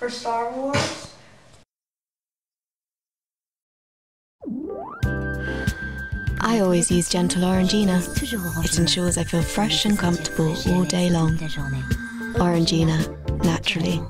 for Star Wars. I always use Gentle Orangina. It ensures I feel fresh and comfortable all day long. Orangina, naturally.